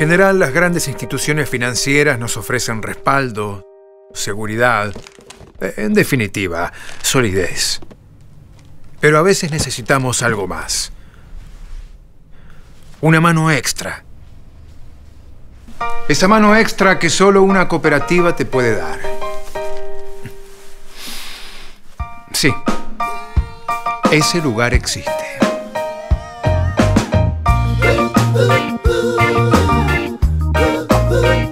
general, las grandes instituciones financieras nos ofrecen respaldo, seguridad, en definitiva, solidez. Pero a veces necesitamos algo más. Una mano extra. Esa mano extra que solo una cooperativa te puede dar. Sí, ese lugar existe. the